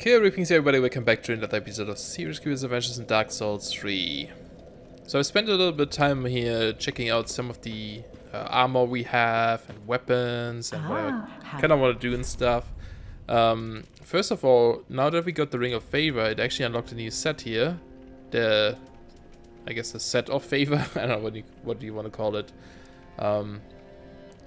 Okay, greetings everybody, welcome back to another episode of Serious Curious Adventures in Dark Souls 3. So I spent a little bit of time here checking out some of the uh, armor we have and weapons and what I kind of want to do and stuff. Um, first of all, now that we got the Ring of Favor, it actually unlocked a new set here. The, I guess the set of favor, I don't know what, you, what do you want to call it. Um,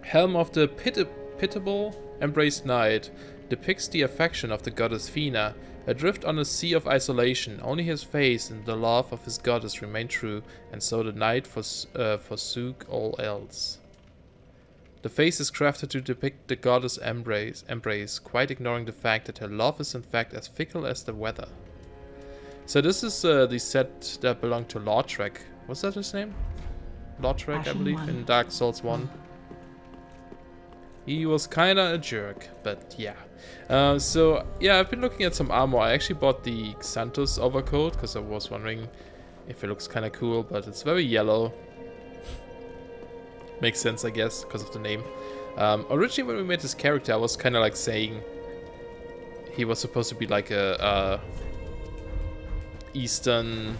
Helm of the Pit Pitiable Embraced Knight depicts the affection of the goddess Fina, adrift on a sea of isolation. Only his face and the love of his goddess remain true, and so the knight fors uh, forsook all else. The face is crafted to depict the goddess embrace, embrace, quite ignoring the fact that her love is in fact as fickle as the weather. So this is uh, the set that belonged to Lautrec. Was that his name? Lautrec, I believe, in Dark Souls 1. He was kinda a jerk, but yeah. Uh, so, yeah, I've been looking at some armor. I actually bought the Xanthus overcoat, because I was wondering if it looks kinda cool, but it's very yellow. Makes sense, I guess, because of the name. Um, originally, when we made this character, I was kinda like saying he was supposed to be like a, a Eastern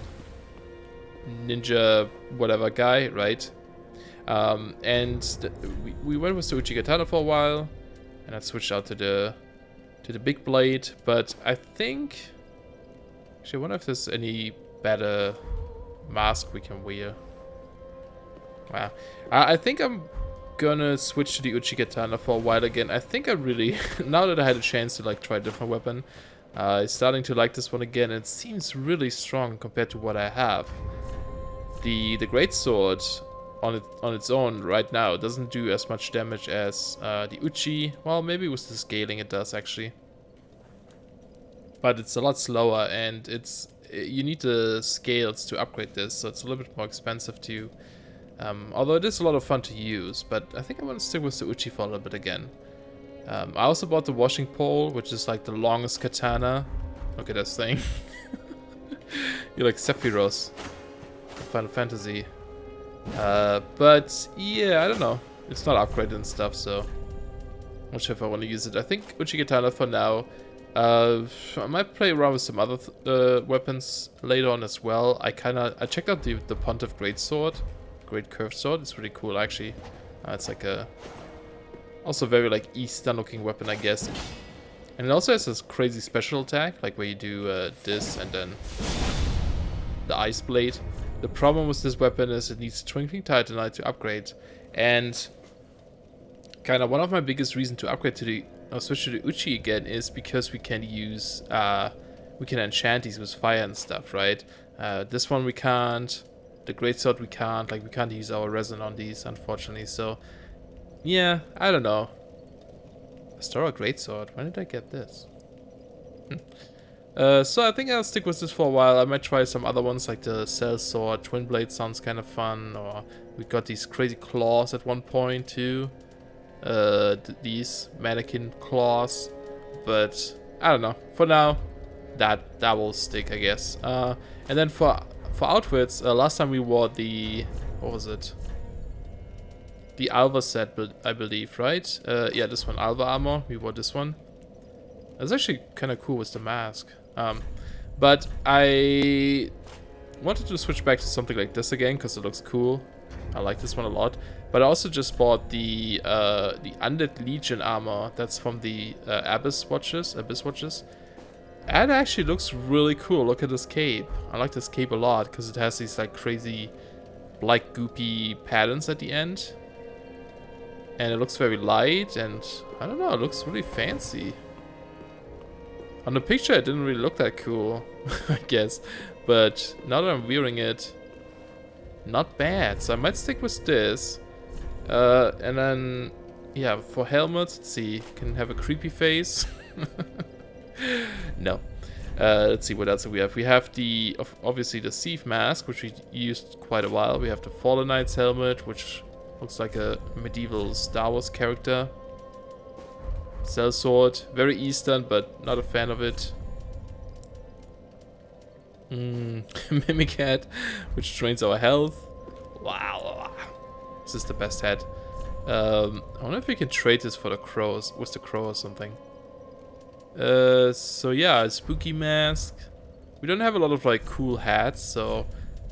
ninja whatever guy, right? Um, and we, we went with the Uchigatana for a while, and I switched out to the to the big blade. But I think actually, I wonder if there's any better mask we can wear. Wow, I, I think I'm gonna switch to the Uchi Uchigatana for a while again. I think I really now that I had a chance to like try a different weapon, uh, I'm starting to like this one again. It seems really strong compared to what I have. The the great sword on it on its own right now It doesn't do as much damage as uh, the Uchi. Well, maybe with the scaling it does actually. But it's a lot slower and it's you need the scales to upgrade this, so it's a little bit more expensive too. Um, although it is a lot of fun to use, but I think I want to stick with the Uchi for a little bit again. Um, I also bought the washing pole, which is like the longest katana. Look at this thing. You're like Sephiroth. Final Fantasy. Uh, but yeah, I don't know. It's not upgraded and stuff, so I'm not sure if I want to use it. I think Uchigatana for now. Uh, I might play around with some other uh, weapons later on as well. I kind of I checked out the the Pontiff Great Sword, Great Curved Sword. It's really cool actually. Uh, it's like a also very like Eastern looking weapon, I guess. And it also has this crazy special attack, like where you do uh, this and then the Ice Blade. The problem with this weapon is it needs Twinkling Titanite to upgrade. And kind of one of my biggest reasons to upgrade to the or switch to the Uchi again is because we can use uh, we can enchant these with fire and stuff, right? Uh, this one we can't. The great sword we can't. Like we can't use our resin on these, unfortunately. So yeah, I don't know. Store a great sword. When did I get this? Uh, so I think I'll stick with this for a while. I might try some other ones like the Sellsword, Twin Blade sounds kind of fun. Or we got these crazy claws at one point too. Uh, th these mannequin claws. But I don't know. For now, that that will stick, I guess. Uh, and then for for outfits, uh, last time we wore the what was it? The Alva set, I believe, right? Uh, yeah, this one, Alva armor. We wore this one. That's actually kind of cool with the mask. Um, but I wanted to switch back to something like this again because it looks cool. I like this one a lot. But I also just bought the uh, the Undead Legion armor that's from the uh, Abyss Watchers. Abyss Watchers. And it actually looks really cool. Look at this cape. I like this cape a lot because it has these like crazy black goopy patterns at the end. And it looks very light and I don't know, it looks really fancy. On the picture it didn't really look that cool, I guess. But now that I'm wearing it, not bad. So I might stick with this. Uh, and then, yeah, for helmets, let's see. Can have a creepy face. no. Uh, let's see what else we have. We have the, obviously the Thief mask, which we used quite a while. We have the Fallen Knight's helmet, which looks like a medieval Star Wars character. Sellsword, very Eastern, but not a fan of it. Mm, Mimic head, which drains our health. Wow, this is the best head. Um, I wonder if we can trade this for the crows, with the crow or something. Uh, so yeah, spooky mask. We don't have a lot of like cool hats, so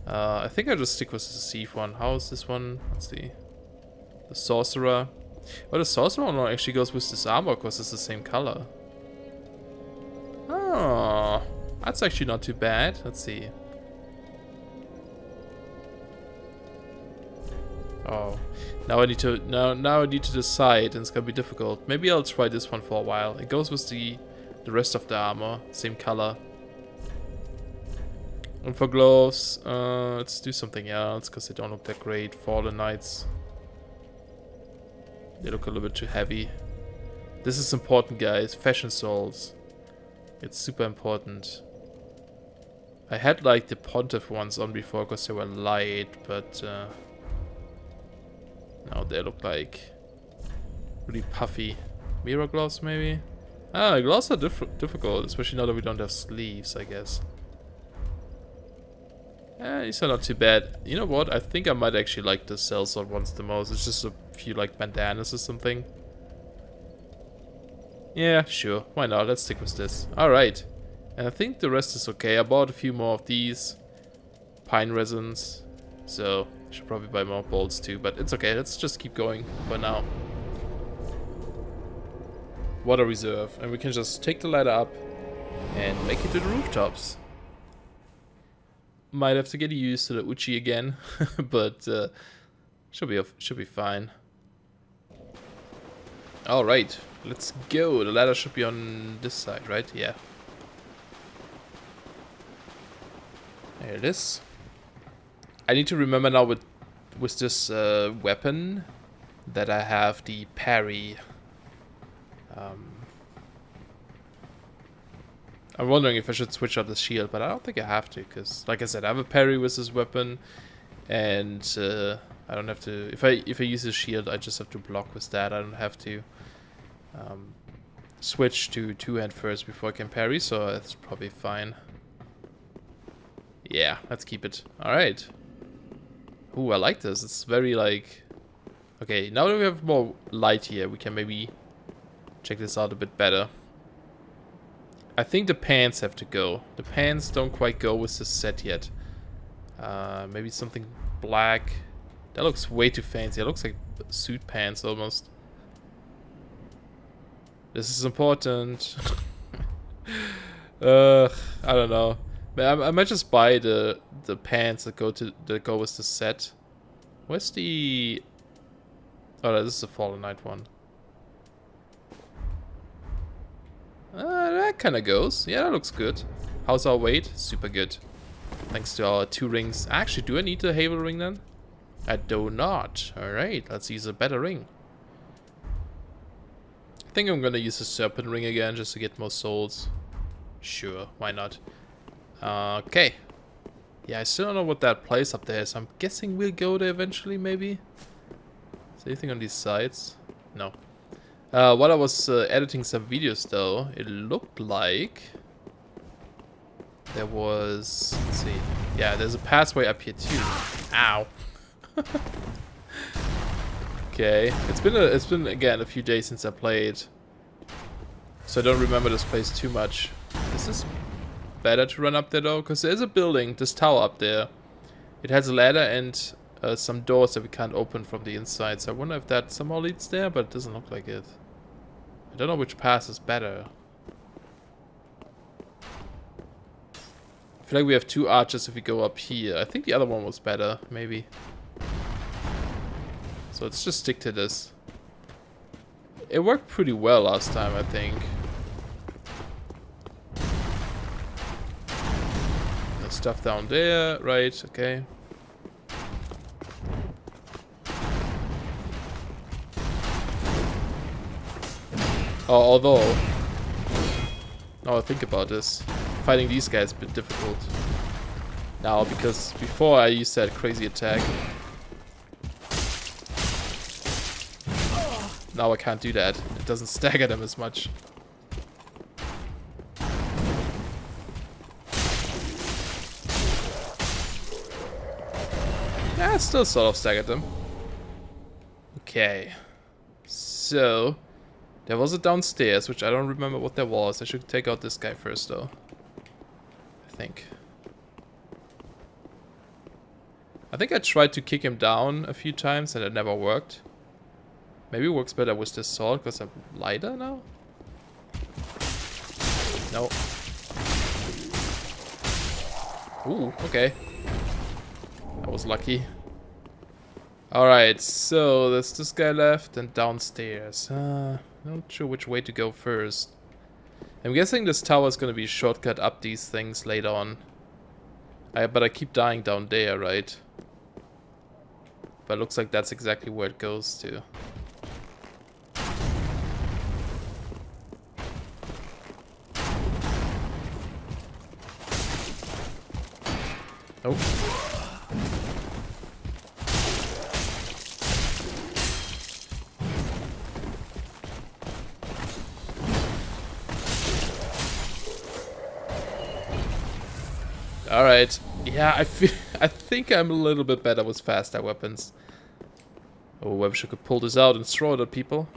uh, I think I'll just stick with the Thief one. How is this one? Let's see. The Sorcerer. Well, the Sorcerer one actually goes with this armor because it's the same color. Oh, that's actually not too bad. Let's see. Oh, now I need to now now I need to decide, and it's gonna be difficult. Maybe I'll try this one for a while. It goes with the the rest of the armor, same color. And for gloves, uh, let's do something else because they don't look that great. Fallen Knights. They look a little bit too heavy. This is important, guys. Fashion souls. It's super important. I had like the Pontiff ones on before because they were light, but uh, now they look like really puffy. Mirrah gloves, maybe? Ah, gloves are diff difficult, especially now that we don't have sleeves, I guess. Eh, these are not too bad. You know what? I think I might actually like the sellsword ones the most. It's just a few like bandanas or something. Yeah, sure. Why not? Let's stick with this. Alright. And I think the rest is okay. I bought a few more of these. Pine resins. So, I should probably buy more bolts too. But it's okay. Let's just keep going for now. Water reserve. And we can just take the ladder up and make it to the rooftops might have to get used to the Uchi again, but uh, should be should be fine. All right, let's go. The ladder should be on this side, right? Yeah. There it is. I need to remember now with with this uh, weapon that I have the parry. Um, I'm wondering if I should switch out the shield, but I don't think I have to, because, like I said, I have a parry with this weapon, and uh, I don't have to... If I if I use the shield, I just have to block with that. I don't have to um, switch to two-hand first before I can parry, so that's probably fine. Yeah, let's keep it. Alright. Ooh, I like this. It's very, like... Okay, now that we have more light here, we can maybe check this out a bit better. I think the pants have to go. The pants don't quite go with the set yet. Uh, maybe something black. That looks way too fancy. It looks like suit pants almost. This is important. uh, I don't know. I, I might just buy the the pants that go to that go with the set. Where's the? Oh, this is the Fallen Knight one. Uh, that kind of goes. Yeah, that looks good. How's our weight? Super good. Thanks to our two rings. Actually, do I need the Havel ring then? I do not. Alright, let's use a better ring. I think I'm gonna use the Serpent ring again just to get more souls. Sure, why not? Uh, okay. Yeah, I still don't know what that place up there is. I'm guessing we'll go there eventually, maybe? Is anything on these sides? No. Uh, while I was uh, editing some videos though, it looked like there was, let's see, yeah, there's a pathway up here too. Ow. okay, it's been a, it's been again a few days since I played, so I don't remember this place too much. Is this better to run up there though? Because there's a building, this tower up there. It has a ladder and uh, some doors that we can't open from the inside. So I wonder if that somehow leads there, but it doesn't look like it. I don't know which path is better. I feel like we have two arches if we go up here. I think the other one was better, maybe. So let's just stick to this. It worked pretty well last time, I think. There's stuff down there, right, okay. Oh, although, now I think about this, fighting these guys is a bit difficult. Now, because before I used that crazy attack. Now I can't do that. It doesn't stagger them as much. Yeah, still sort of staggered them. Okay. So, There was a downstairs, which I don't remember what there was. I should take out this guy first, though. I think. I think I tried to kick him down a few times and it never worked. Maybe it works better with this sword because I'm lighter now? No. Ooh, okay. I was lucky. Alright, so there's this guy left and downstairs. Uh, not sure which way to go first. I'm guessing this tower is going to be shortcut up these things later on. I, but I keep dying down there, right? But looks like that's exactly where it goes to. Yeah, I feel I think I'm a little bit better with faster weapons. Oh, I wish I could pull this out and throw it at people.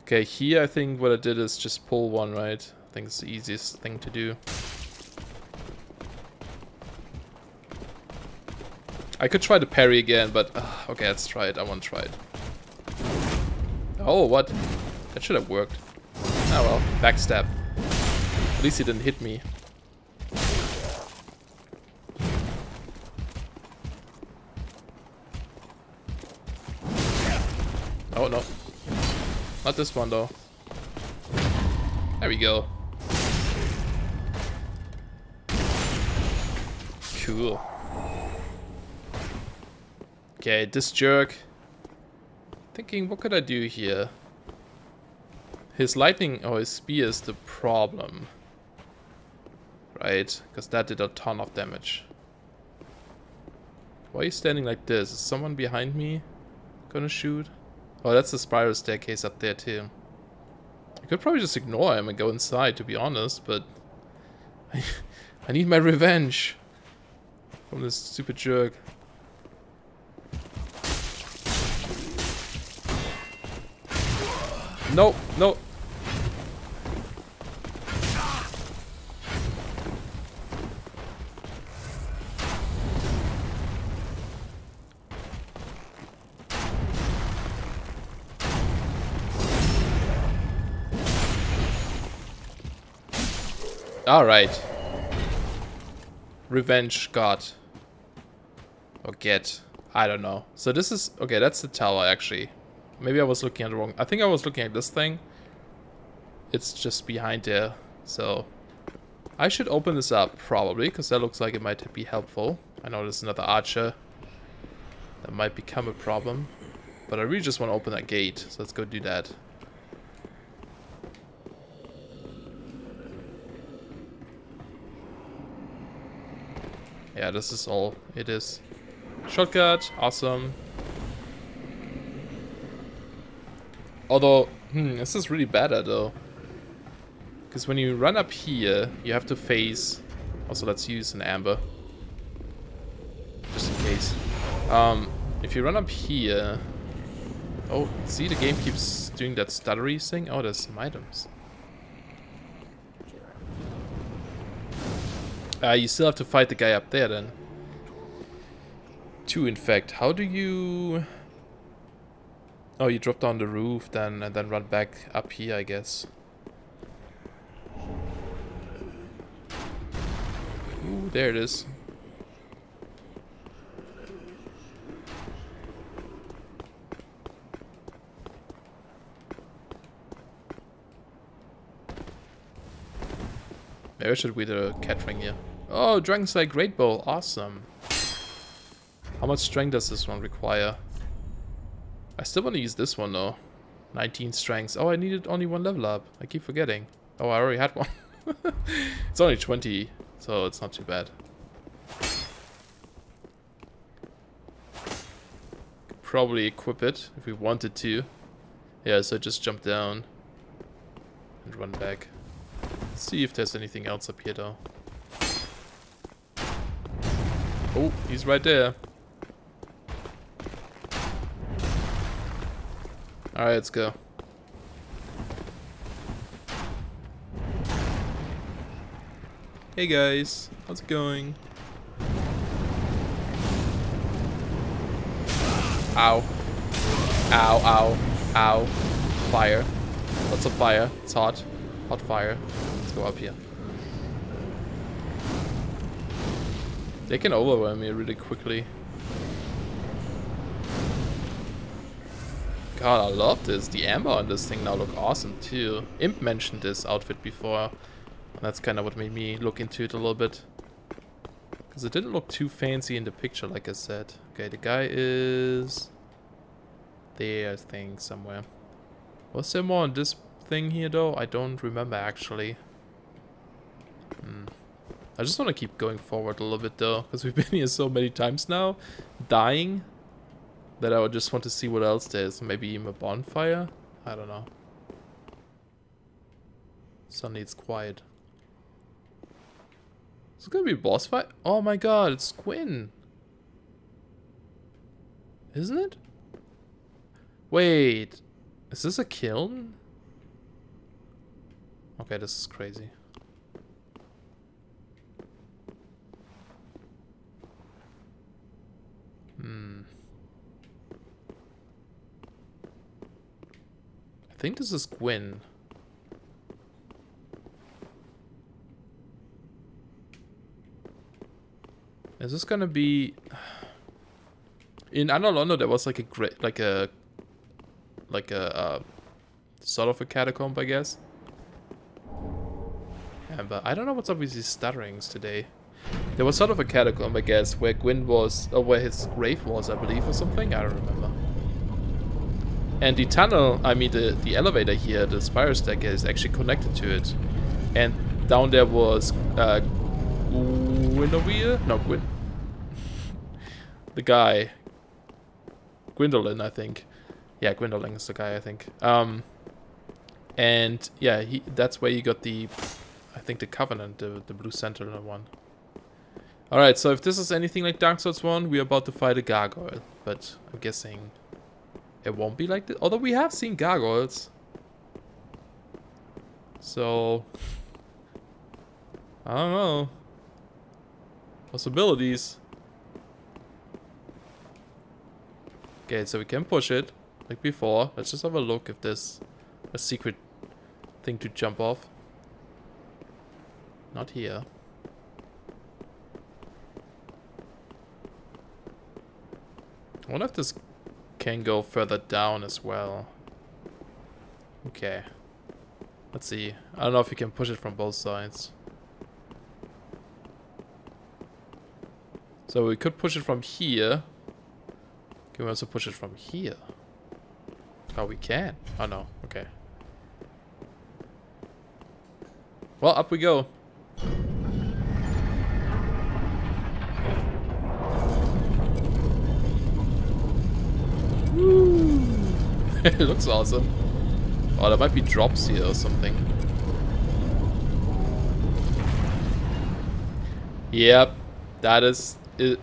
Okay, here I think what I did is just pull one, right? I think it's the easiest thing to do. I could try to parry again, but... Uh, okay, let's try it. I want to try it. Oh, what? That should have worked. Oh well, backstab. At least he didn't hit me. Oh, no. Not this one, though. There we go. Cool. Okay, this jerk. Thinking, what could I do here? His lightning or his spear is the problem. Right? Because that did a ton of damage. Why are you standing like this? Is someone behind me gonna shoot? Oh, that's the spiral staircase up there too. I could probably just ignore him and go inside, to be honest, but... I, I need my revenge from this stupid jerk. No, no, Alright. Revenge God. Or get. I don't know. So this is... Okay, that's the tower, actually. Maybe I was looking at the wrong... I think I was looking at this thing. It's just behind there. So... I should open this up, probably, because that looks like it might be helpful. I know there's another archer. That might become a problem. But I really just want to open that gate, so let's go do that. Yeah, this is all it is. Shortcut, awesome. Although, hmm, this is really better though. Because when you run up here, you have to face... Also, let's use an amber. Just in case. Um, if you run up here... Oh, see, the game keeps doing that stuttery thing. Oh, there's some items. Uh, you still have to fight the guy up there then. To infect. How do you... Oh, you drop down the roof then and then run back up here, I guess. Ooh, there it is. Maybe I should read a cat ring here. Oh, Dragon's Eye Great Bow. Awesome. How much strength does this one require? I still want to use this one though. 19 strengths. Oh, I needed only one level up. I keep forgetting. Oh, I already had one. it's only 20, so it's not too bad. Could probably equip it if we wanted to. Yeah, so just jump down and run back. see if there's anything else up here though. Oh, he's right there. Alright, let's go. Hey guys, how's it going? Ow. Ow, ow, ow. Fire. Lots of fire. It's hot. Hot fire. Let's go up here. They can overwhelm me really quickly. God, I love this. The amber on this thing now look awesome too. Imp mentioned this outfit before. And that's kind of what made me look into it a little bit. Because it didn't look too fancy in the picture, like I said. Okay, the guy is... There, I think, somewhere. Was there more on this thing here, though? I don't remember, actually. Hmm. I just want to keep going forward a little bit, though. Because we've been here so many times now. Dying that I would just want to see what else there is. Maybe even a bonfire? I don't know. Suddenly it's quiet. Is it gonna be a boss fight? Oh my god, it's Quinn! Isn't it? Wait. Is this a kiln? Okay, this is crazy. Hmm. I think this is Gwyn. Is this gonna be... In Anor Londo there was like a great, like a, like a, uh, sort of a catacomb, I guess. Yeah, but I don't know what's up with these stutterings today. There was sort of a catacomb, I guess, where Gwyn was, or where his grave was, I believe, or something. I don't remember. And the tunnel, I mean the, the elevator here, the spiral staircase, is actually connected to it. And down there was uh, Gwynevere? No, Gwyn. the guy. Gwyndolin, I think. Yeah, Gwyndolin is the guy, I think. Um, and yeah, he, that's where you got the, I think the Covenant, the, the Blue Sentinel one. Alright, so if this is anything like Dark Souls 1, we're about to fight a gargoyle. But I'm guessing it won't be like this. Although we have seen gargoyles. So... I don't know. Possibilities. Okay, so we can push it. Like before. Let's just have a look if there's a secret thing to jump off. Not here. I wonder if this can go further down as well. Okay. Let's see. I don't know if you can push it from both sides. So we could push it from here. Can we also push it from here? Oh, we can. Oh, no. Okay. Well, up we go. it looks awesome. Oh, there might be drops here or something. Yep, that is... It,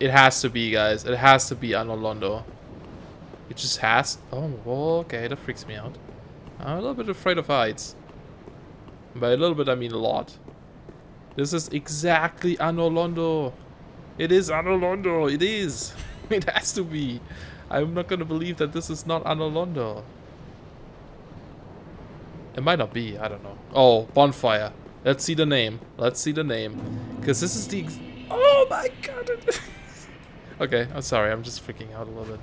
it has to be, guys. It has to be Anor Londo. It just has... Oh, okay, that freaks me out. I'm a little bit afraid of heights. By a little bit, I mean a lot. This is exactly Anor Londo. It is Anor Londo. It is. it has to be. I'm not gonna believe that this is not Anor Londo. It might not be, I don't know. Oh, bonfire. Let's see the name. Let's see the name. Because this is the... Oh my god! okay, I'm sorry. I'm just freaking out a little bit.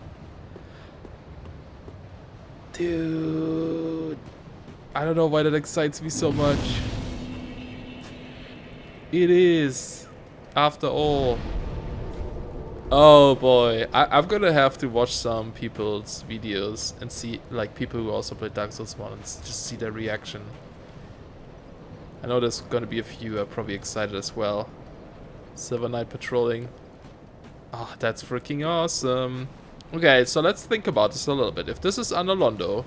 Dude. I don't know why that excites me so much. It is. After all. Oh boy, I, am gonna have to watch some people's videos and see, like, people who also play Dark Souls 1 and just see their reaction. I know there's gonna be a few who are probably excited as well. Silver Knight patrolling. Ah, oh, that's freaking awesome. Okay, so let's think about this a little bit. If this is Anor Londo,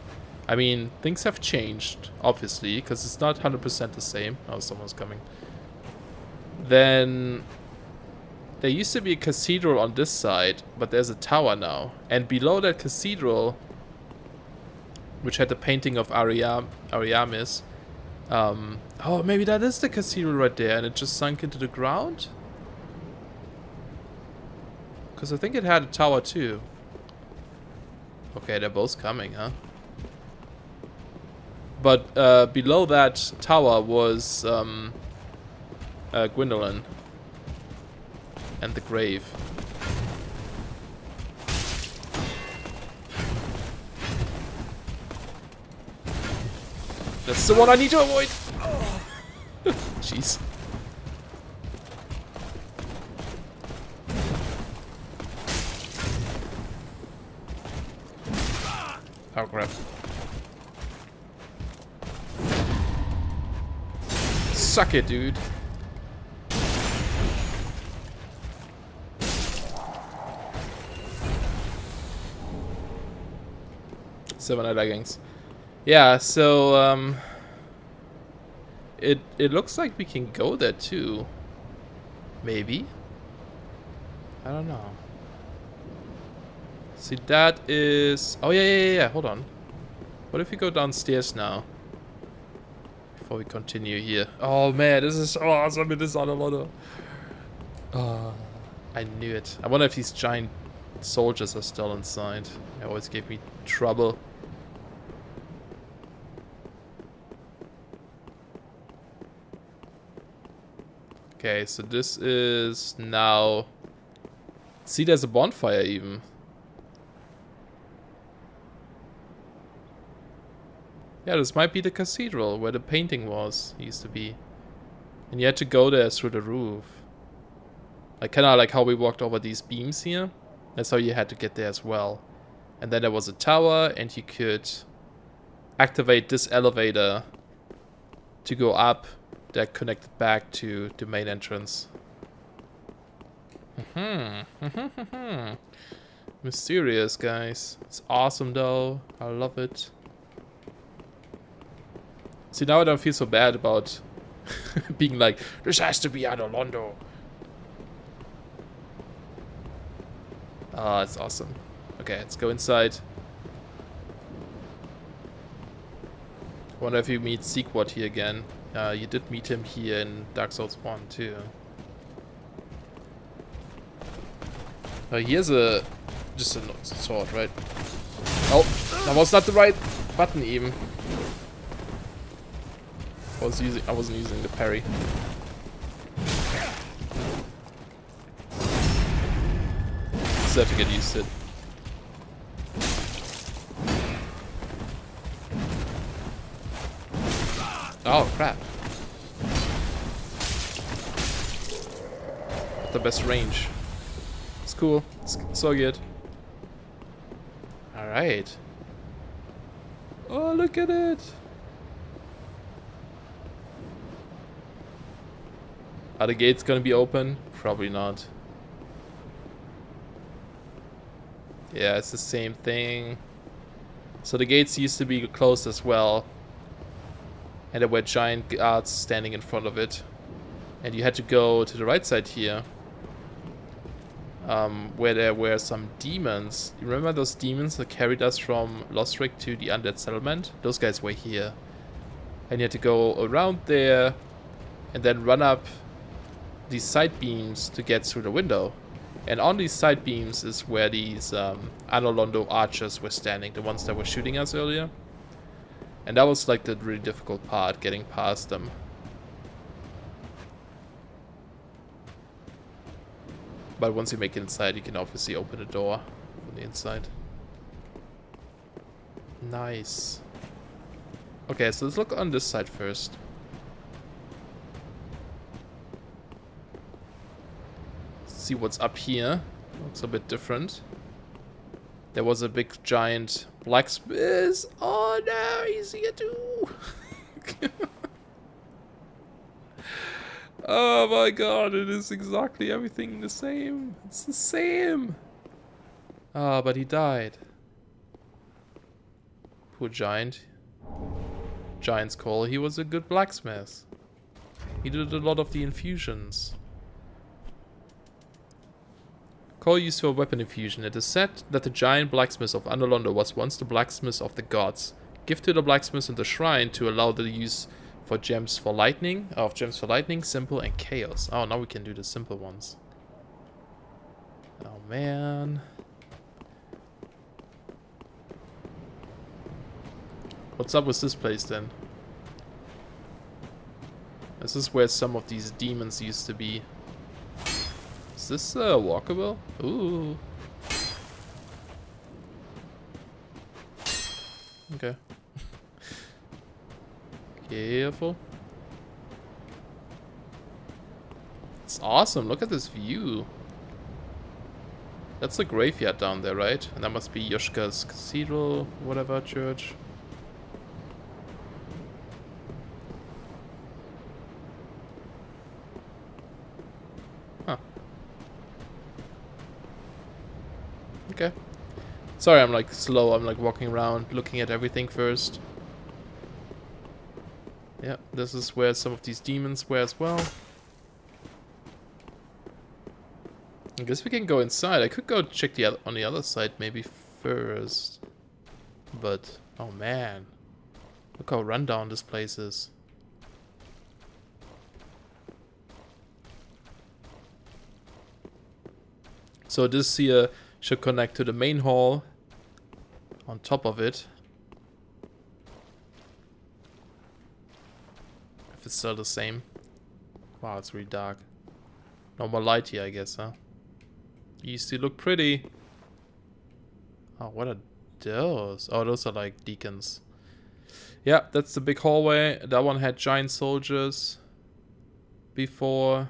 I mean, things have changed, obviously, because it's not 100% the same. Oh, someone's coming. Then there used to be a cathedral on this side, but there's a tower now. And below that cathedral, which had the painting of Ariam Ariamis, Um, oh, maybe that is the cathedral right there and it just sunk into the ground? Because I think it had a tower too. Okay, they're both coming, huh? But uh, below that tower was um, uh, Gwyndolin and the grave. That's the one I need to avoid. Jeez. Oh crap. Suck it, dude. Seven other gangs. Yeah, so um it it looks like we can go there too. Maybe. I don't know. See, that is... Oh, yeah, yeah, yeah, yeah. Hold on. What if we go downstairs now? Before we continue here. Oh, man. This is so awesome. It is on a lot of... Oh, I knew it. I wonder if these giant soldiers are still inside. They always gave me trouble. Okay, so this is now... See, there's a bonfire even. Yeah, this might be the cathedral where the painting was, used to be. And you had to go there through the roof. Like, kind of like how we walked over these beams here. That's how you had to get there as well. And then there was a tower, and you could activate this elevator to go up that connected back to the main entrance. -hmm. Mysterious, guys. It's awesome, though. I love it. See, now I don't feel so bad about being like, this has to be Anor Londo. Ah, oh, it's awesome. Okay, let's go inside. Wonder if you meet Sequot here again. Uh, you did meet him here in Dark Souls 1 too. Uh, has a... just a sword, right? Oh, that was not the right button even. I was using I wasn't using the parry. Just have to get used to it. Oh crap. the best range. It's cool. It's so good. Alright. Oh look at it! Are the gates gonna be open? Probably not. Yeah, it's the same thing. So the gates used to be closed as well. And there were giant guards standing in front of it. And you had to go to the right side here. Um, where there were some demons. You remember those demons that carried us from Lothric to the Undead Settlement? Those guys were here. And you had to go around there and then run up these side beams to get through the window. And on these side beams is where these um, Anor Londo archers were standing, the ones that were shooting us earlier. And that was like the really difficult part, getting past them. But once you make it inside, you can obviously open the door from the inside. Nice. Okay, so let's look on this side first. see what's up here. Looks a bit different. There was a big giant blacksmith. Oh no, he's here too. oh my god, it is exactly everything the same. It's the same. Ah, oh, but he died. Poor giant. Giant's Coal, he was a good blacksmith. He did a lot of the infusions. Coal used for weapon infusion. It is said that the giant blacksmith of Anor Londo was once the blacksmith of the gods. Give to the blacksmith in the shrine to allow the use for gems for lightning, of gems for lightning, simple, and chaos. Oh, now we can do the simple ones. Oh man. What's up with this place then? This is where some of these demons used to be. Is this uh, walkable? Ooh. Okay. Careful. It's awesome. Look at this view. That's the graveyard down there, right? And that must be Yorshka's cathedral, whatever, church. Okay. Sorry, I'm like slow. I'm like walking around, looking at everything first. Yeah, this is where some of these demons were as well. I guess we can go inside. I could go check the other on the other side maybe first. But, oh man. Look how rundown this place is. So this here should connect to the main hall on top of it. If it's still the same. Wow, it's really dark. No more light here, I guess, huh? Used to look pretty. Oh, what are those? Oh, those are like deacons. Yeah, that's the big hallway. That one had giant soldiers before.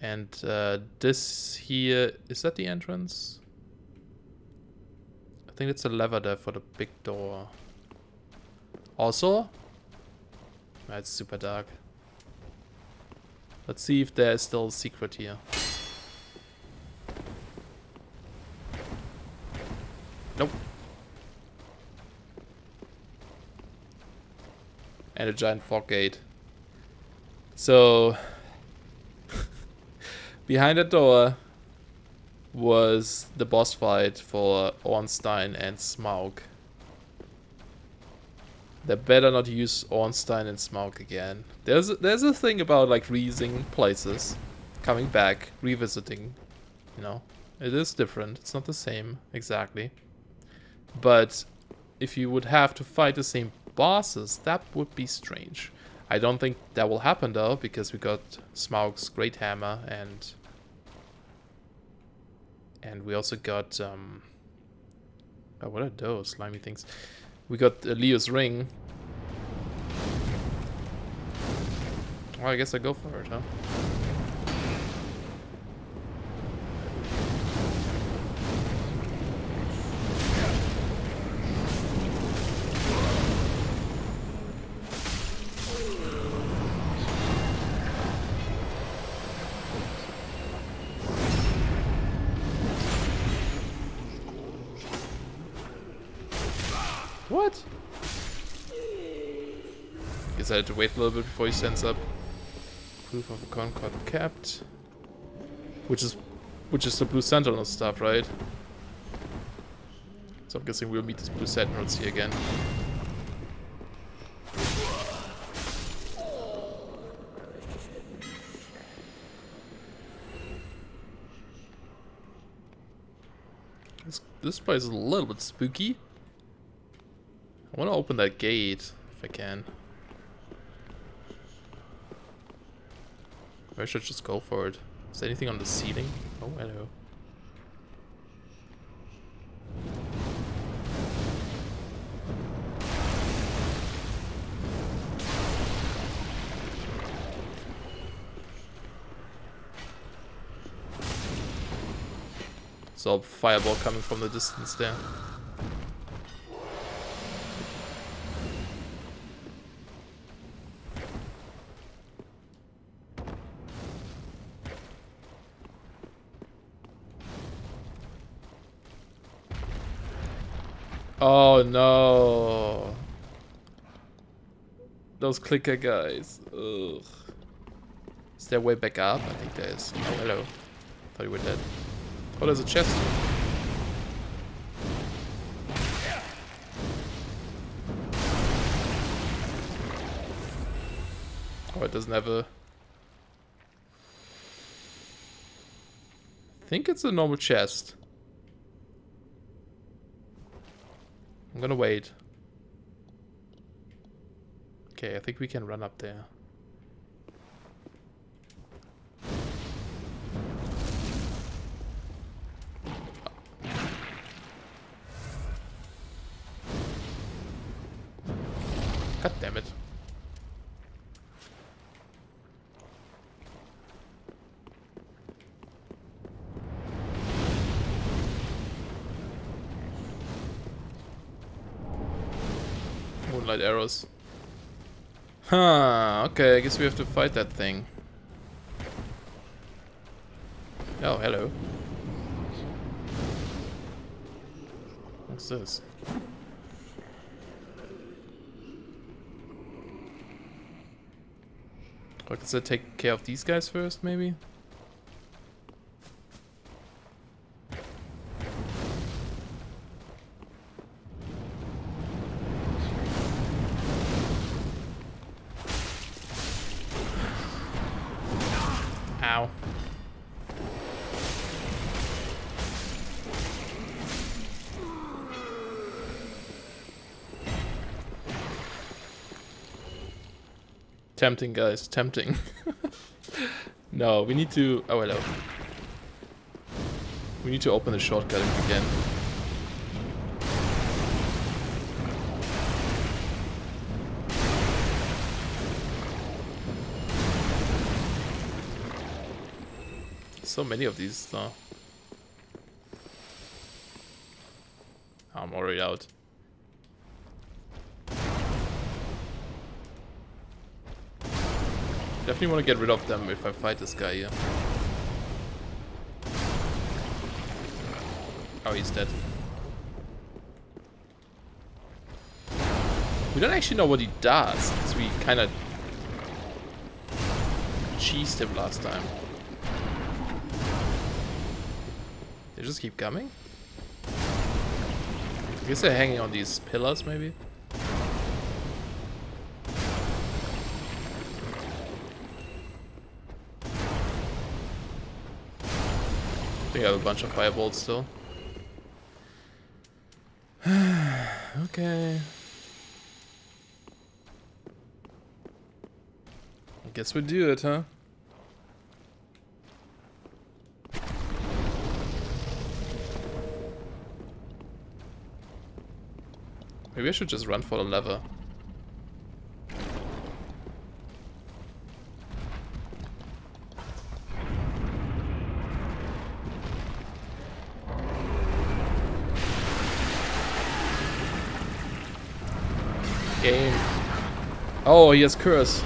And uh, this here, is that the entrance? Think it's a lever there for the big door. Also, that's super dark. Let's see if there is still a secret here. Nope. And a giant fog gate. So, Behind the door was the boss fight for Ornstein and Smough. They better not use Ornstein and Smough again. There's a, there's a thing about like reusing places, coming back, revisiting, you know. It is different. It's not the same exactly. But if you would have to fight the same bosses, that would be strange. I don't think that will happen though, because we got Smough's Great Hammer and... And we also got... Um, oh, what are those slimy things? We got uh, Leo's Ring. Well, I guess I go for it, huh? Had to wait a little bit before he stands up. Proof of a Concord kept. Which is which is the blue sentinel stuff, right? So I'm guessing we'll meet these blue sentinels here again. This, this place is a little bit spooky. I want to open that gate if I can. I should just go for it. Is there anything on the ceiling? Oh, hello. So fireball coming from the distance there. Oh no. Those clicker guys. Ugh. Is there way back up? I think there is. Oh, hello. Thought you were dead. Oh, there's a chest. Oh, it doesn't have a... I think it's a normal chest. I'm gonna wait. Okay, I think we can run up there. God damn it. Moonlight arrows. Huh, okay, I guess we have to fight that thing. Oh, hello. What's this? Does it take care of these guys first, maybe? Tempting, guys. Tempting. no, we need to... Oh, hello. We need to open the shortcut again. So many of these, though. I'm already out. Definitely want to get rid of them if I fight this guy here. Oh, he's dead. We don't actually know what he does, because we kind of cheesed him last time. They just keep coming? I guess they're hanging on these pillars, maybe? Think I have a bunch of firebolts still. okay. I guess we do it, huh? Maybe I should just run for the lever. Oh, he has curse.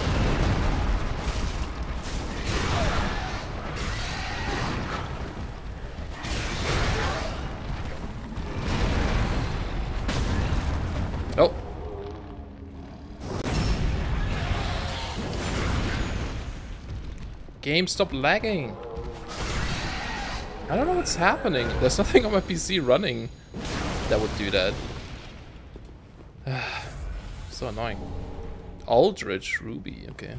Oh. Game, stop lagging. I don't know what's happening. There's nothing on my PC running that would do that. so annoying. Aldrich Ruby, okay.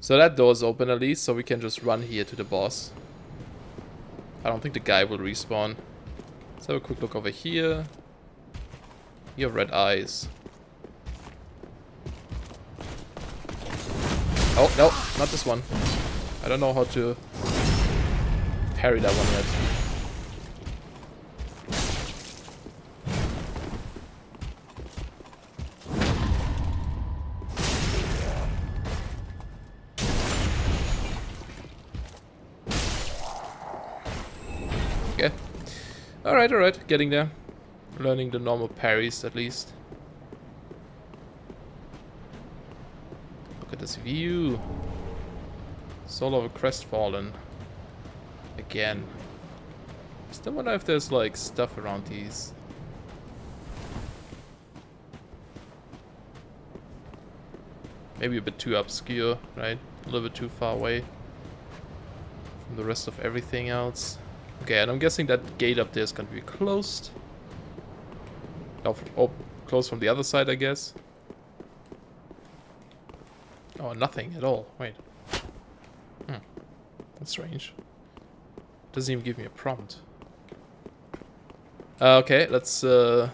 So that door's open at least, so we can just run here to the boss. I don't think the guy will respawn. Let's have a quick look over here. You have red eyes. Oh, no, not this one. I don't know how to parry that one yet. Alright, alright, getting there. Learning the normal parries at least. Look at this view. Soul of a Crestfallen. Again. Still wonder if there's like stuff around these. Maybe a bit too obscure, right? A little bit too far away from the rest of everything else. Okay, and I'm guessing that gate up there is going to be closed. Oh, oh, close from the other side, I guess. Oh, nothing at all. Wait. Hmm. That's strange. Doesn't even give me a prompt. Uh, okay, let's uh,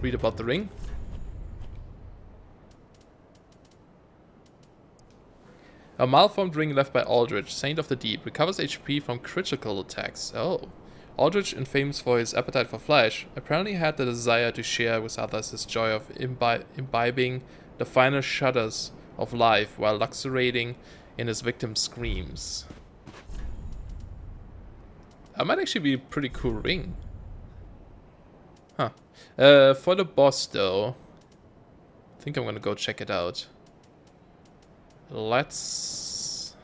read about the ring. A malformed ring left by Aldrich, Saint of the Deep, recovers HP from critical attacks. Oh. Aldrich, infamous for his appetite for flesh, apparently had the desire to share with others his joy of imbi imbibing the final shudders of life while luxuriating in his victim's screams. That might actually be a pretty cool ring. Huh. Uh, for the boss, though, I think I'm gonna go check it out. Let's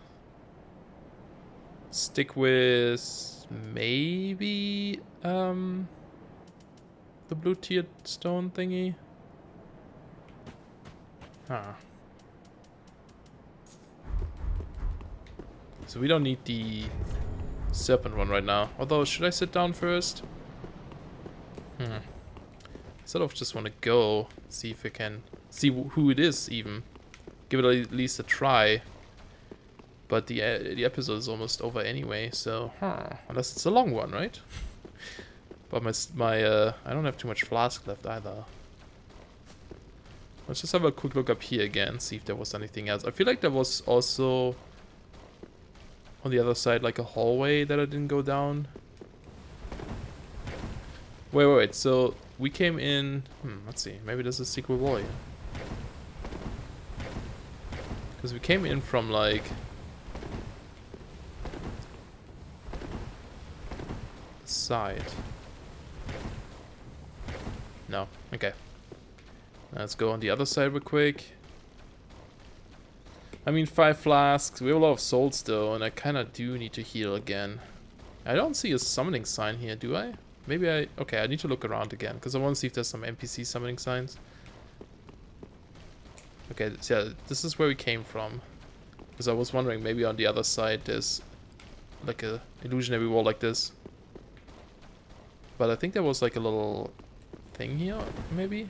stick with maybe um, the blue tiered stone thingy. Huh. So we don't need the serpent one right now. Although, should I sit down first? Hmm. I sort of just want to go, see if I can see who it is even give it at least a try. But the uh, the episode is almost over anyway, so huh, unless it's a long one, right? but my my uh, I don't have too much flask left either. Let's just have a quick look up here again, see if there was anything else. I feel like there was also on the other side like a hallway that I didn't go down. Wait, wait, wait. So we came in. Hmm, let's see. Maybe there's a secret wall here. Because we came in from like... side. No. Okay. Let's go on the other side real quick. I mean, five flasks. We have a lot of souls though, and I kind of do need to heal again. I don't see a summoning sign here, do I? Maybe I... Okay, I need to look around again, because I want to see if there's some NPC summoning signs. Okay, so yeah, this is where we came from. Because I was wondering, maybe on the other side there's like a illusionary wall like this. But I think there was like a little thing here, maybe?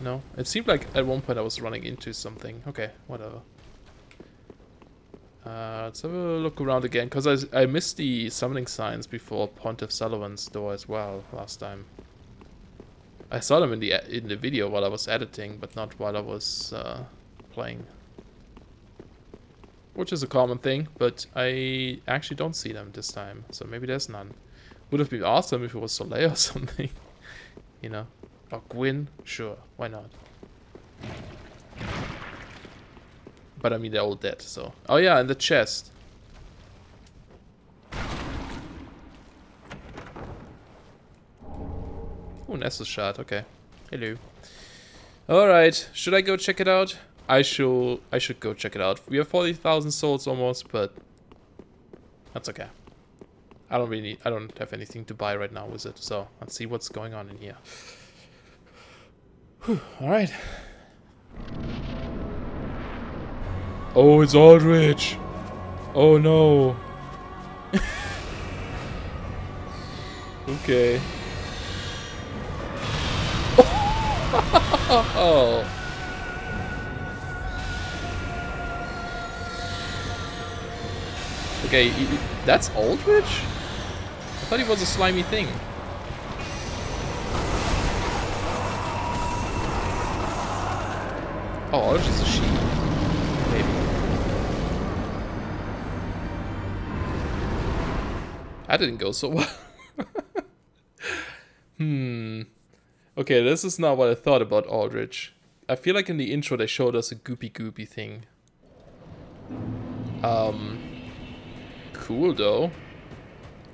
No? It seemed like at one point I was running into something. Okay, whatever. Uh, let's have a look around again, because I, I missed the summoning signs before Pontiff Sulyvahn's door as well last time. I saw them in the in the video while I was editing, but not while I was uh, playing. Which is a common thing, but I actually don't see them this time, so maybe there's none. Would have been awesome if it was Solaire or something, you know? Or Gwyn, sure, why not? But I mean, they're all dead, so... Oh yeah, and the chest. Oh, Nessus shot. Okay. Hello. Alright, should I go check it out? I should I should go check it out. We have 40,000 souls almost, but that's okay. I don't really need, I don't have anything to buy right now with it, so let's see what's going on in here. Alright. Oh, it's Aldrich! Oh no! okay. Oh. Okay, that's Aldrich? I thought he was a slimy thing. Oh, Aldrich is a sheep. Maybe. That didn't go so well. hmm. Okay, this is not what I thought about Aldrich. I feel like in the intro they showed us a goopy goopy thing. Um, cool though.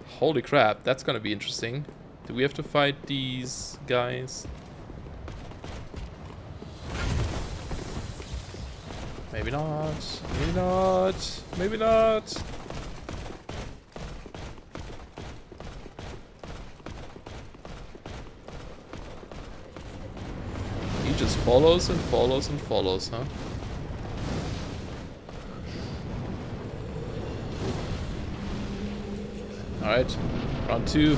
Holy crap, that's gonna be interesting. Do we have to fight these guys? Maybe not. Maybe not. Maybe not. just follows and follows and follows, huh? Alright, round two.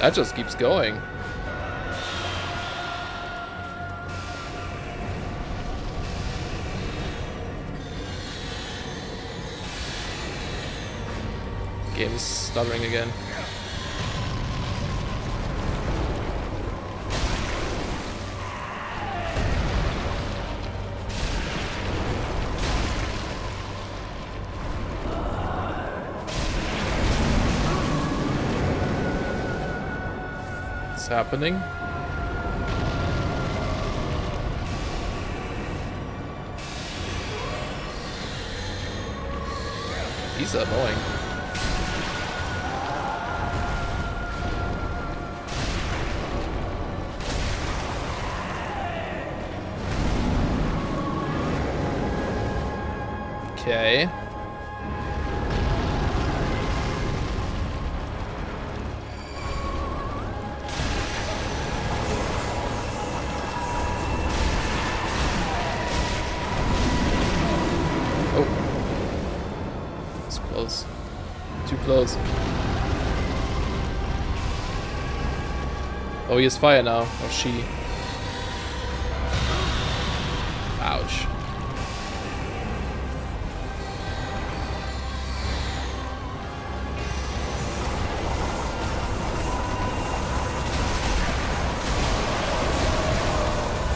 That just keeps going. Game is stuttering again. What's happening? He's annoying. Okay. Oh. It's close. Too close. Oh, he has fire now. Or she.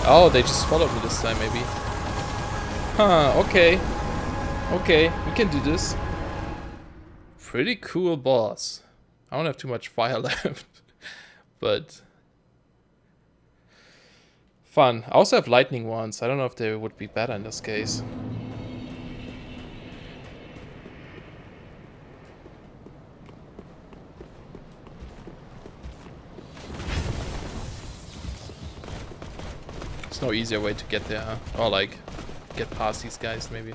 Oh, they just followed me this time, maybe. Huh, okay. Okay, we can do this. Pretty cool boss. I don't have too much fire left. but... Fun. I also have lightning ones. I don't know if they would be better in this case. No easier way to get there, huh? Or like, get past these guys maybe.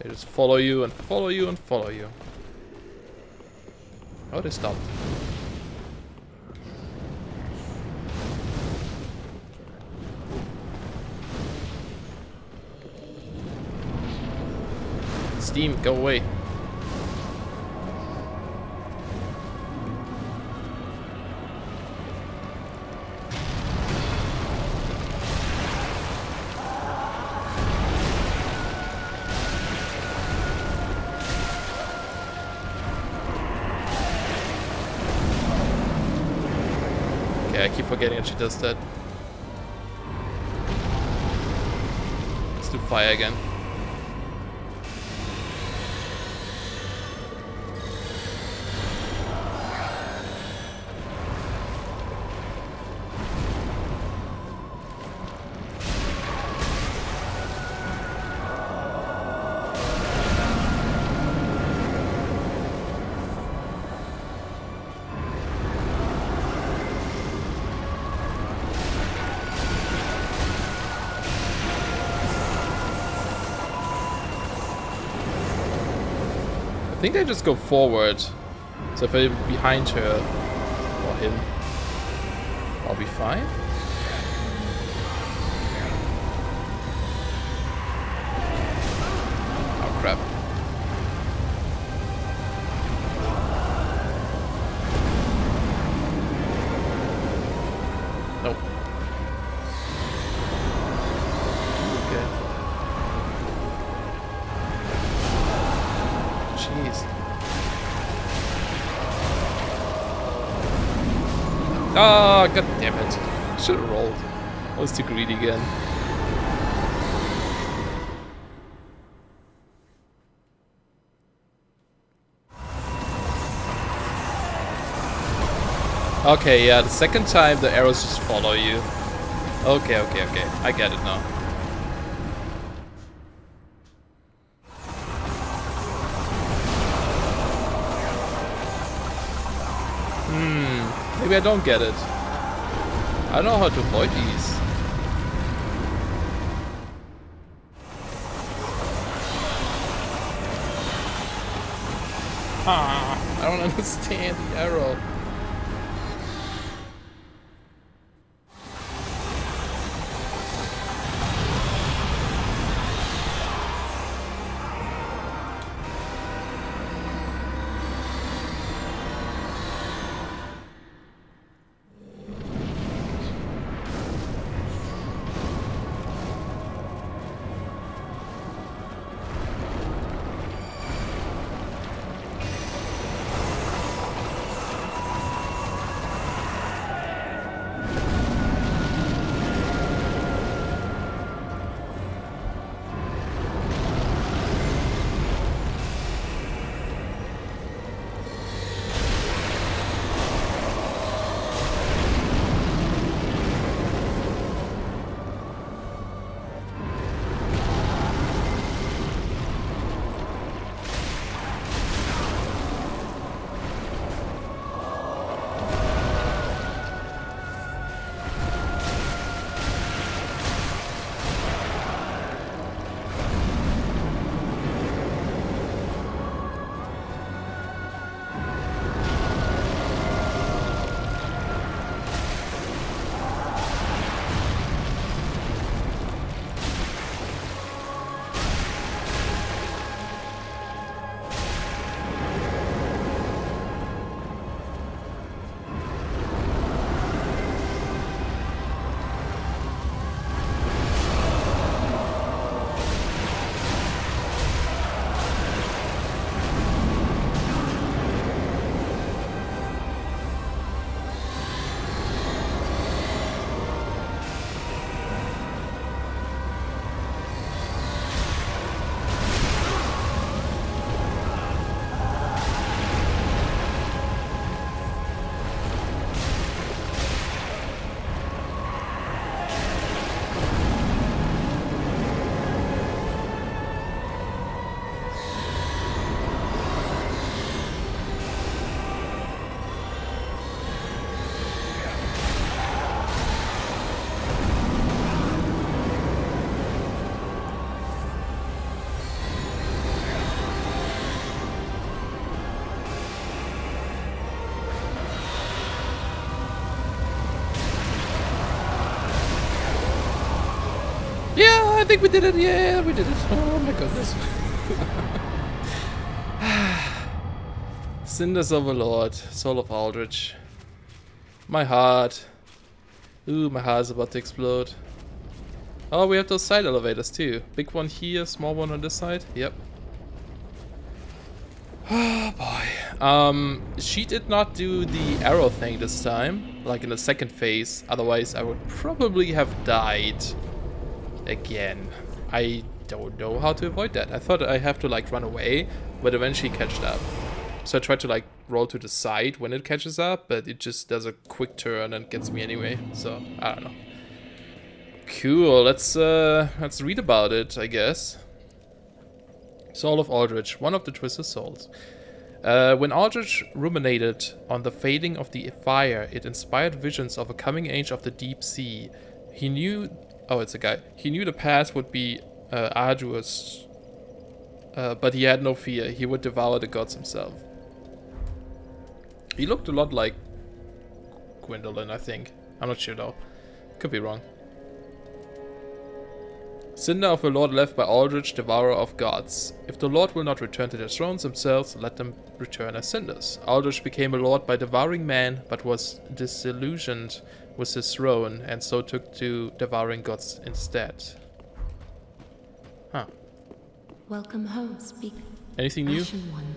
They just follow you and follow you and follow you. Oh, they stopped. Steam, go away. Forgetting that she does that. Let's do fire again. Think I just go forward. So if I'm behind her or him, I'll be fine. Oh crap. I was too greedy again. Okay, yeah, the second time the arrows just follow you. Okay, okay, okay. I get it now. Hmm, maybe I don't get it. I don't know how to avoid these. I don't understand the arrow. Think we did it. Yeah, we did it. Oh my goodness. Cinders Overlord, Soul of Aldrich. My heart. Ooh, my heart is about to explode. Oh, we have those side elevators too. Big one here, small one on this side. Yep. Oh boy. Um, she did not do the arrow thing this time, like in the second phase. Otherwise, I would probably have died again. I don't know how to avoid that. I thought I have to like run away, but eventually catched up. So I tried to like roll to the side when it catches up, but it just does a quick turn and gets me anyway. So I don't know. Cool. Let's uh let's read about it, I guess. Soul of Aldrich, one of the Twisted Souls. Uh, when Aldrich ruminated on the fading of the fire, it inspired visions of a coming age of the deep sea. He knew... Oh, it's a guy. He knew the path would be uh, arduous, uh, but he had no fear. He would devour the gods himself. He looked a lot like Gwyndolin, I think. I'm not sure though. Could be wrong. Cinder of the Lord left by Aldrich, devourer of gods. If the Lord will not return to their thrones themselves, let them return as cinders. Aldrich became a lord by devouring men, but was disillusioned with his throne, and so took to devouring gods instead. Huh. Welcome home, speak. Anything new? Ashen one.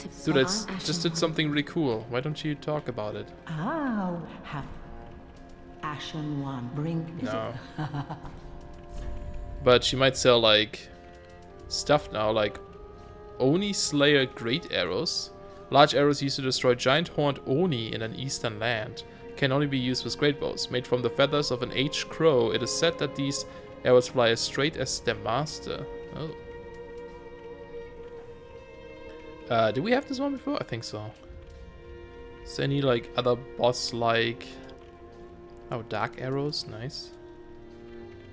To Dude, I just did something really cool. Why don't you talk about it? Ah, have Ashen One bring. No. but she might sell like stuff now, like Oni Slayer Great Arrows. Large arrows used to destroy giant horned Oni in an eastern land. Can only be used with great bows. Made from the feathers of an aged crow, it is said that these arrows fly as straight as their master. Oh. Uh, did we have this one before? I think so. Is there any like other boss like Oh, dark arrows, nice.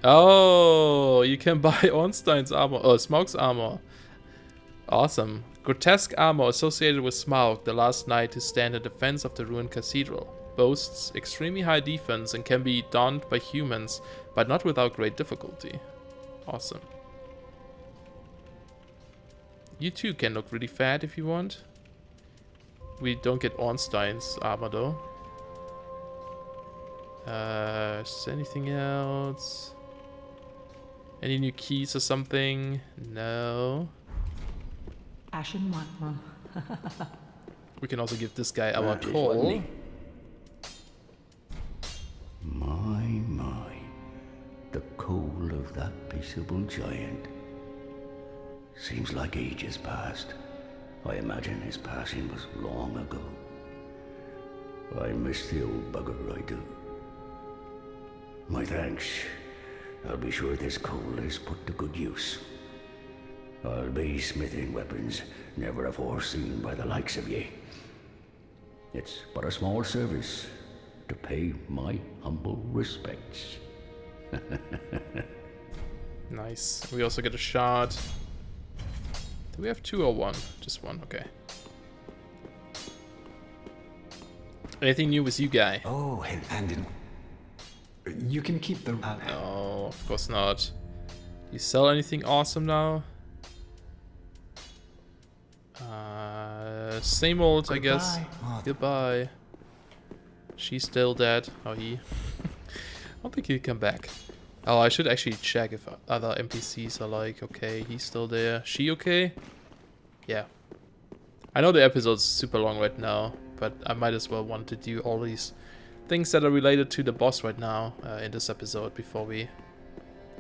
Oh, you can buy Ornstein's armor, oh, Smough's armor. Awesome. Grotesque armor associated with Smough, the last knight to stand in defense of the ruined cathedral. Boasts extremely high defense and can be donned by humans, but not without great difficulty. Awesome. You too can look really fat if you want. We don't get Ornstein's armor though. Uh, is anything else? Any new keys or something? No. Ashen One. We can also give this guy our Giant's Coal. My, my. The coal of that peaceable giant. Seems like ages passed. I imagine his passing was long ago. I miss the old bugger, I do. My thanks. I'll be sure this coal is put to good use. I'll be smithing weapons never afore seen by the likes of ye. It's but a small service to pay my humble respects. Nice. We also get a shot. Do we have two or one? Just one, okay. Anything new with you, guy? Oh, and, and in, you can keep the. Uh, No, of course not. You sell anything awesome now? Uh, same old, I guess. Goodbye. Oh, Goodbye. She's still dead. Oh, he. I don't think he'll come back. Oh, I should actually check if other NPCs are like, okay, he's still there. She okay? Yeah. I know the episode's super long right now, but I might as well want to do all these things that are related to the boss right now uh, in this episode before we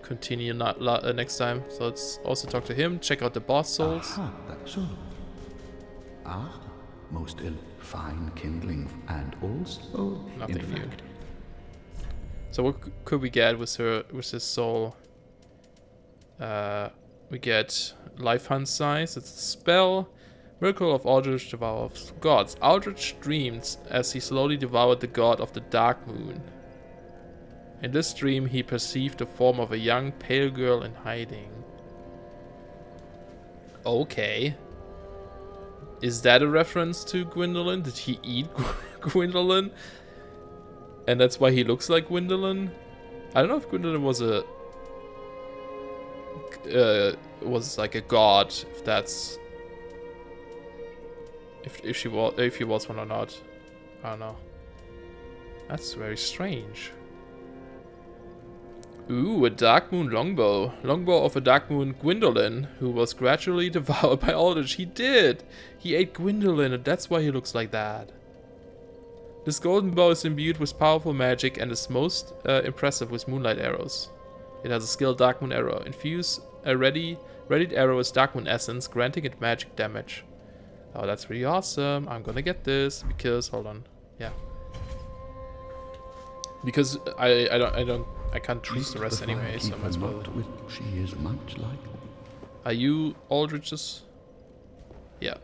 continue not la- uh, next time. So let's also talk to him, check out the boss souls. Ah, that's so. Ah, most ill fine kindling, and also, Nothing in new. So what could we get with her with his soul? Uh, we get Lifehunt Scythe. It's a spell. Miracle of Aldrich Devour of Gods. Aldrich dreams as he slowly devoured the god of the dark moon. In this dream, he perceived the form of a young, pale girl in hiding. Okay. Is that a reference to Gwyndolin? Did he eat Gwyndolin? And that's why he looks like Gwyndolin? I don't know if Gwyndolin was a uh, was like a god, if that's if if she was if he was one or not. I don't know. That's very strange. Ooh, a Dark Moon longbow. Longbow of a Dark Moon Gwyndolin, who was gradually devoured by Aldrich. He did! He ate Gwyndolin, and that's why he looks like that. This golden bow is imbued with powerful magic and is most uh, impressive with moonlight arrows. It has a skilled Dark Moon arrow. Infuse a ready readied arrow with Dark Moon essence, granting it magic damage. Oh, that's really awesome. I'm gonna get this because hold on, yeah. Because I I don't I don't I can't choose the rest anyway, so I might as well. She is much like. Are you Aldrich's? Yeah.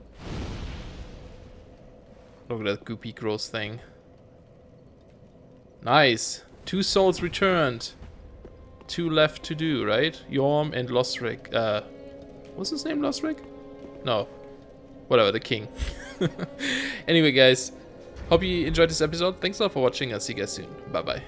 Look at that goopy gross thing. Nice. Two souls returned. Two left to do, right? Yhorm and Lothric. Uh, what's his name, Lothric? No. Whatever, the king. anyway, guys. Hope you enjoyed this episode. Thanks a lot for watching. I'll see you guys soon. Bye-bye.